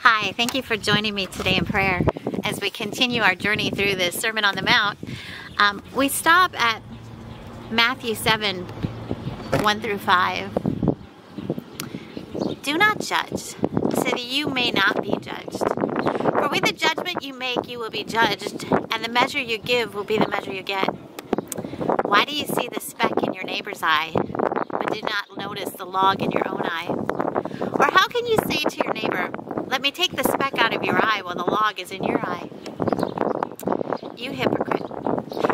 Hi, thank you for joining me today in prayer as we continue our journey through the Sermon on the Mount. Um, we stop at Matthew 7 1 through 5. Do not judge, so that you may not be judged. For with the judgment you make, you will be judged, and the measure you give will be the measure you get. Why do you see the speck in your neighbor's eye, but do not notice the log in your own eye? Or how can you say to your neighbor, Me take the speck out of your eye while the log is in your eye? You hypocrite.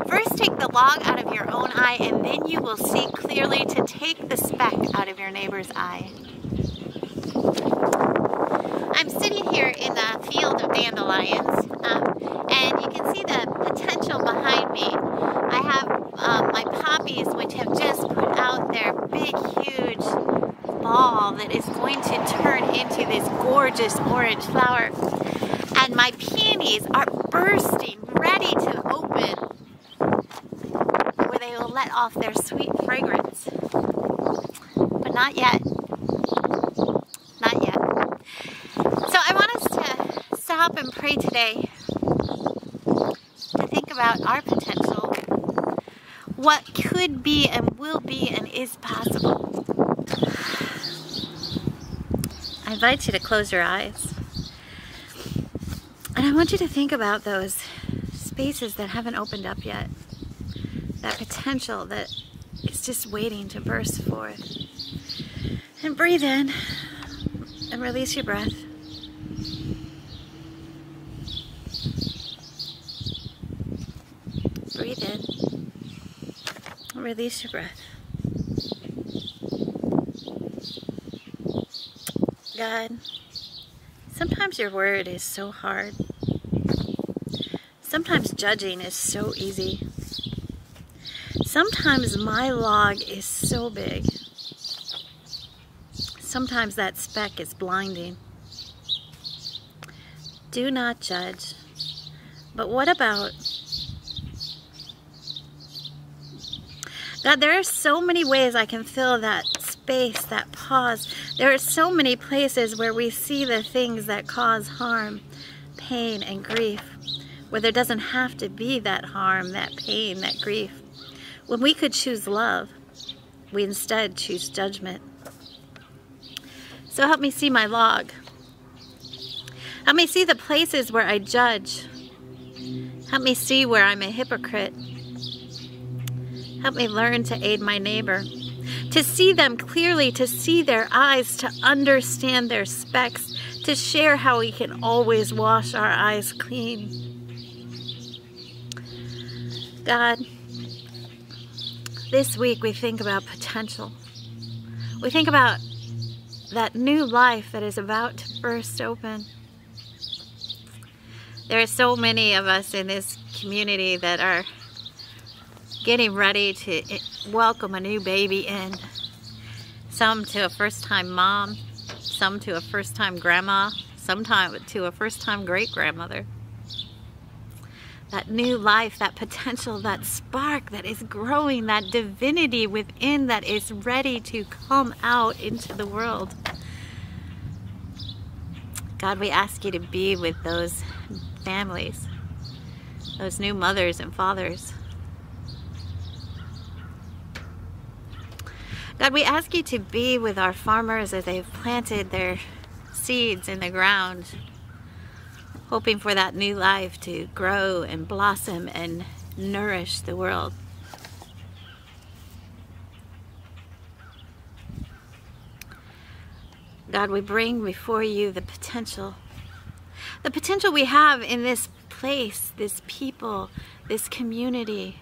First take the log out of your own eye, and then you will see clearly to take the speck out of your neighbor's eye. I'm sitting here in the field of dandelions, um, and you can see the potential behind me. I have um, my poppies, which have just put out their big, huge that is going to turn into this gorgeous orange flower. And my peonies are bursting, ready to open, where they will let off their sweet fragrance. But not yet. Not yet. So I want us to stop and pray today to think about our potential, what could be and will be and is possible. I invite you to close your eyes. And I want you to think about those spaces that haven't opened up yet. That potential that is just waiting to burst forth. And breathe in and release your breath. Breathe in. Release your breath. God, sometimes your word is so hard. Sometimes judging is so easy. Sometimes my log is so big. Sometimes that speck is blinding. Do not judge. But what about God, there are so many ways I can fill that space, that pause. There are so many places where we see the things that cause harm, pain, and grief, where there doesn't have to be that harm, that pain, that grief. When we could choose love, we instead choose judgment. So help me see my log. Help me see the places where I judge. Help me see where I'm a hypocrite. Help me learn to aid my neighbor, to see them clearly, to see their eyes, to understand their specks, to share how we can always wash our eyes clean. God, this week we think about potential. We think about that new life that is about to burst open. There are so many of us in this community that are getting ready to eh, welcome a new baby in. Some to a first-time mom, some to a first-time grandma, some to a first-time great-grandmother. That new life, that potential, that spark that is growing, that divinity within that is ready to come out into the world. God, we ask you to be with those families, those new mothers and fathers God, we ask you to be with our farmers as they've planted their seeds in the ground, hoping for that new life to grow and blossom and nourish the world. God, we bring before you the potential, the potential we have in this place, this people, this community,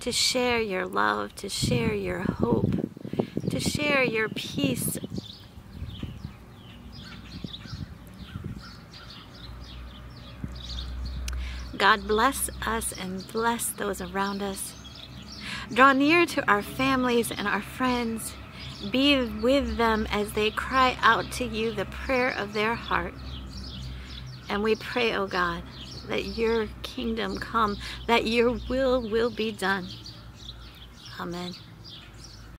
to share your love, to share your hope, to share your peace. God bless us and bless those around us. Draw near to our families and our friends. Be with them as they cry out to you the prayer of their heart. And we pray, O oh God, that your kingdom come, that your will will be done. Amen.